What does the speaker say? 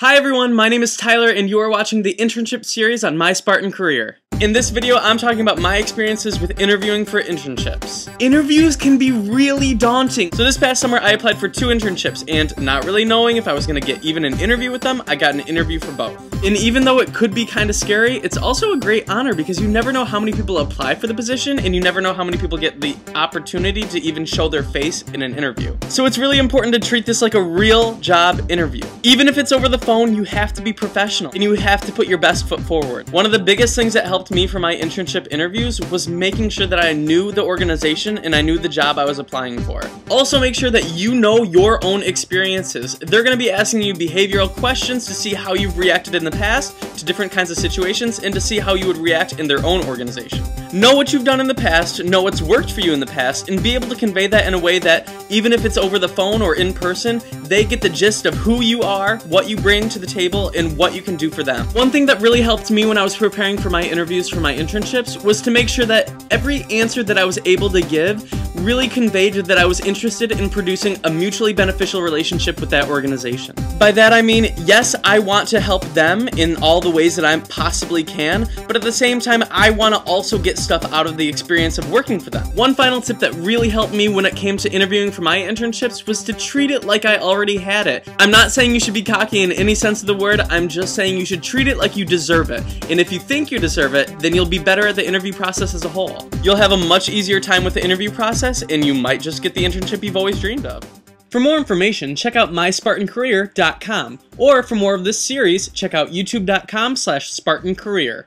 Hi everyone, my name is Tyler and you are watching the internship series on My Spartan Career. In this video, I'm talking about my experiences with interviewing for internships. Interviews can be really daunting. So this past summer, I applied for two internships, and not really knowing if I was gonna get even an interview with them, I got an interview for both. And even though it could be kind of scary, it's also a great honor because you never know how many people apply for the position, and you never know how many people get the opportunity to even show their face in an interview. So it's really important to treat this like a real job interview. Even if it's over the phone, you have to be professional, and you have to put your best foot forward. One of the biggest things that helped helped me for my internship interviews was making sure that I knew the organization and I knew the job I was applying for. Also make sure that you know your own experiences. They're going to be asking you behavioral questions to see how you've reacted in the past to different kinds of situations and to see how you would react in their own organization. Know what you've done in the past, know what's worked for you in the past, and be able to convey that in a way that, even if it's over the phone or in person, they get the gist of who you are, what you bring to the table, and what you can do for them. One thing that really helped me when I was preparing for my interviews for my internships was to make sure that every answer that I was able to give really conveyed that I was interested in producing a mutually beneficial relationship with that organization. By that I mean, yes, I want to help them in all the ways that I possibly can, but at the same time, I want to also get stuff out of the experience of working for them. One final tip that really helped me when it came to interviewing for my internships was to treat it like I already had it. I'm not saying you should be cocky in any sense of the word, I'm just saying you should treat it like you deserve it. And if you think you deserve it, then you'll be better at the interview process as a whole. You'll have a much easier time with the interview process, and you might just get the internship you've always dreamed of. For more information, check out myspartancareer.com, or for more of this series, check out youtube.com slash spartancareer.